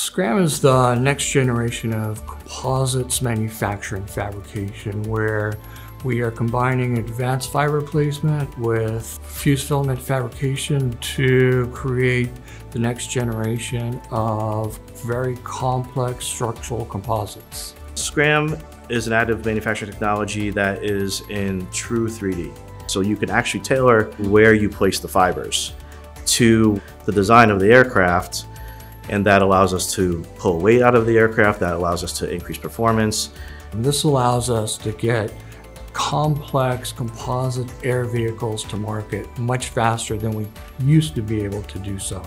Scram is the next generation of composites manufacturing fabrication where we are combining advanced fiber placement with fused filament fabrication to create the next generation of very complex structural composites. Scram is an additive manufacturing technology that is in true 3D. So you can actually tailor where you place the fibers to the design of the aircraft and that allows us to pull weight out of the aircraft, that allows us to increase performance. And this allows us to get complex composite air vehicles to market much faster than we used to be able to do so.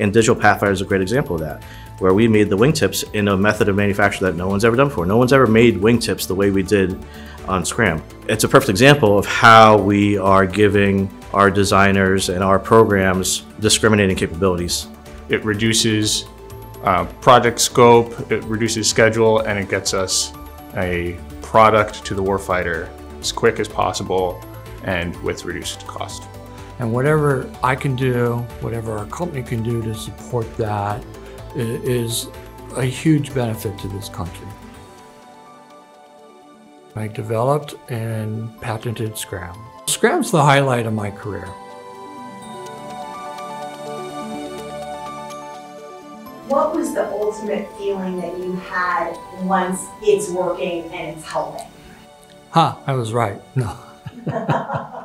And Digital Pathfinder is a great example of that, where we made the wingtips in a method of manufacture that no one's ever done before. No one's ever made wingtips the way we did on Scram. It's a perfect example of how we are giving our designers and our programs discriminating capabilities. It reduces uh, project scope, it reduces schedule, and it gets us a product to the warfighter as quick as possible and with reduced cost. And whatever I can do, whatever our company can do to support that is a huge benefit to this country. I developed and patented Scram. Scram's the highlight of my career. What was the ultimate feeling that you had once it's working and it's helping? Huh, I was right. No.